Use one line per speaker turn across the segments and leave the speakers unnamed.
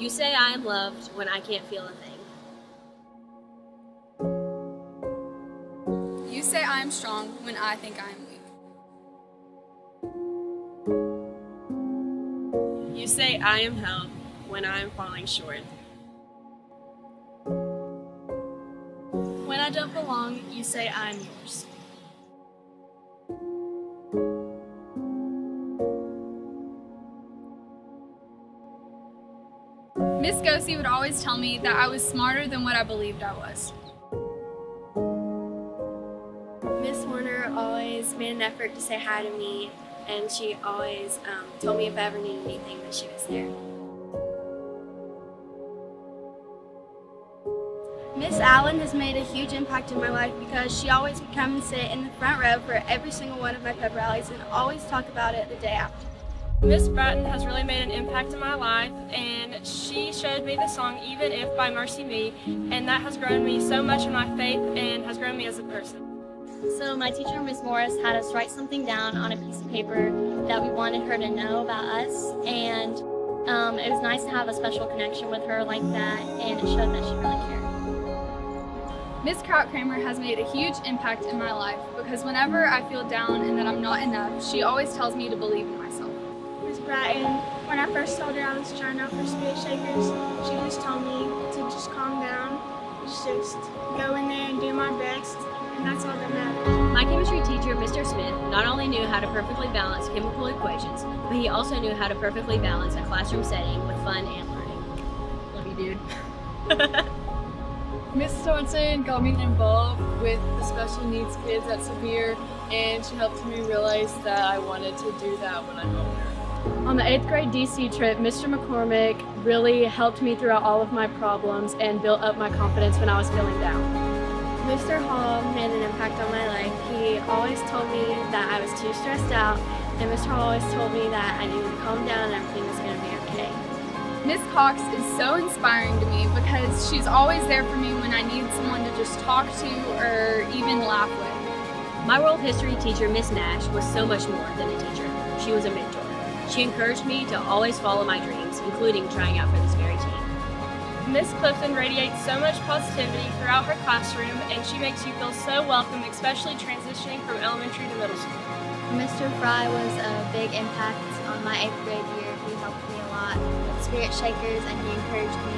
You say I am loved when I can't feel a thing.
You say I am strong when I think I am
weak. You say I am held when I am falling short.
When I don't belong, you say I'm yours.
Miss Gosi would always tell me that I was smarter than what I believed I was.
Miss Warner always made an effort to say hi to me, and she always um, told me if I ever needed anything that she was there.
Miss Allen has made a huge impact in my life because she always would come and sit in the front row for every single one of my pep rallies and always talk about it the day after.
Miss Bratton has really made an impact in my life and she showed me the song Even If by MercyMe and that has grown me so much in my faith and has grown me as a person.
So my teacher, Miss Morris, had us write something down on a piece of paper that we wanted her to know about us and um, it was nice to have a special connection with her like that and it showed that she really cared.
Miss Kraut-Kramer has made a huge impact in my life because whenever I feel down and that I'm not enough, she always tells me to believe in myself.
Miss Bratton, when I first told her I was trying out for Spirit Shakers, she just told me to just calm down, just go in there and do my best, and that's all that matters.
My chemistry teacher, Mr. Smith, not only knew how to perfectly balance chemical equations, but he also knew how to perfectly balance a classroom setting with fun and learning. Love you, dude.
Miss Sorensen got me involved with the special needs kids at Sevier and she helped me realize that I wanted to do that when I'm older.
On the 8th grade DC trip, Mr. McCormick really helped me throughout all of my problems and built up my confidence when I was feeling down.
Mr. Hall made an impact on my life. He always told me that I was too stressed out and Mr. Hall always told me that I needed to calm down and everything was going to be okay.
Miss Cox is so inspiring to me because she's always there for me when I need someone to just talk to or even laugh with.
My world history teacher, Miss Nash, was so much more than a teacher. She was a mentor. She encouraged me to always follow my dreams, including trying out for this very team.
Miss Clifton radiates so much positivity throughout her classroom and she makes you feel so welcome, especially transitioning from elementary to middle school.
Mr. Fry was a big impact on my eighth grade year. He helped me a lot with Spirit Shakers and he encouraged me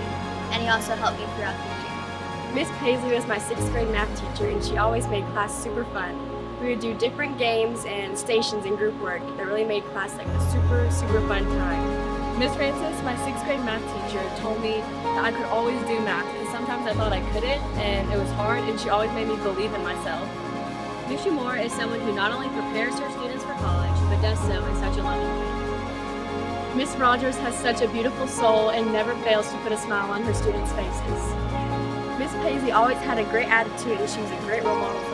and he also helped me throughout the year.
Miss Paisley was my sixth grade math teacher and she always made class super fun. We would do different games and stations and group work that really made class like a super, super fun time. Miss Francis, my sixth grade math teacher, told me that I could always do math because sometimes I thought I couldn't and it was hard and she always made me believe in myself.
Miss Moore is someone who not only prepares her students for college, but does so in such a loving way.
Miss Rogers has such a beautiful soul and never fails to put a smile on her students' faces. Miss Paisley always had a great attitude and she was a great role model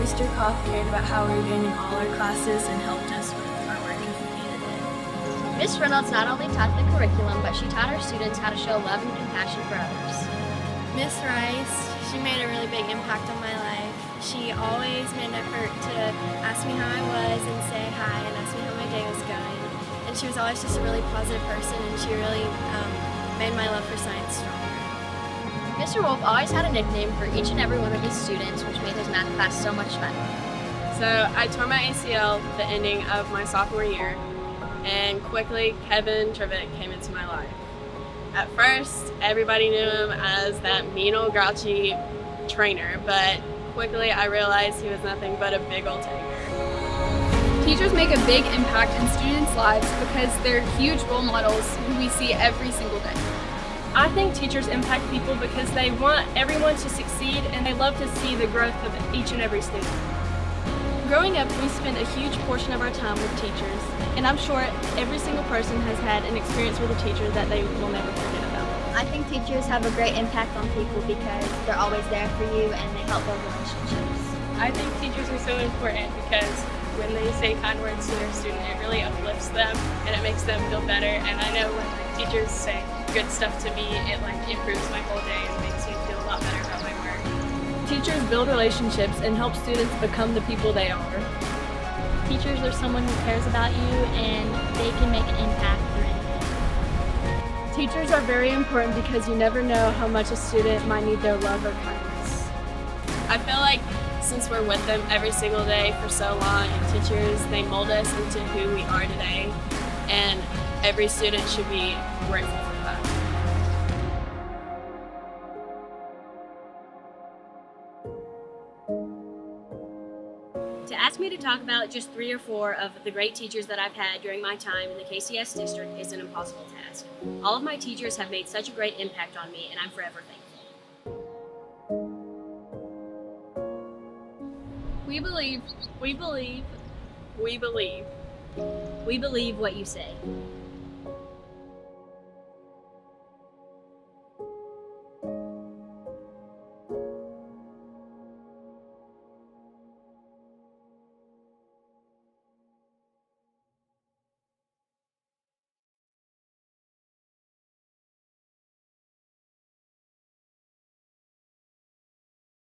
Mr. Koff cared about how we were doing in all our classes and helped us with our work if we needed it.
Miss Reynolds not only taught the curriculum, but she taught her students how to show love and compassion for others.
Miss Rice, she made a really big impact on my life. She always made an effort to ask me how I was and say hi and ask me how my day was going. And she was always just a really positive person and she really um, made my love for science stronger.
Mr. Wolf always had a nickname for each and every one of his students, which made his math class so much fun.
So I tore my ACL the ending of my sophomore year, and quickly Kevin Trevick came into my life. At first, everybody knew him as that mean old grouchy trainer, but quickly I realized he was nothing but a big old teddy bear.
Teachers make a big impact in students' lives because they're huge role models who we see every single day.
I think teachers impact people because they want everyone to succeed and they love to see the growth of each and every student.
Growing up, we spend a huge portion of our time with teachers, and I'm sure every single person has had an experience with a teacher that they will never forget about.
I think teachers have a great impact on people because they're always there for you and they help build relationships.
I think teachers are so important because when they say kind words to their student, it really uplifts them and it makes them feel better. And I know when teachers say good stuff to me, it like improves my whole day and makes me feel a lot better about my work.
Teachers build relationships and help students become the people they are.
Teachers are someone who cares about you and they can make an impact through anything.
Teachers are very important because you never know how much a student might need their love or kindness.
I feel like since we're with them every single day for so long, and teachers, they mold us into who we are today, and every student should be grateful for that.
To ask me to talk about just three or four of the great teachers that I've had during my time in the KCS district is an impossible task. All of my teachers have made such a great impact on me, and I'm forever thankful.
We believe.
We believe. We believe.
We believe what you say.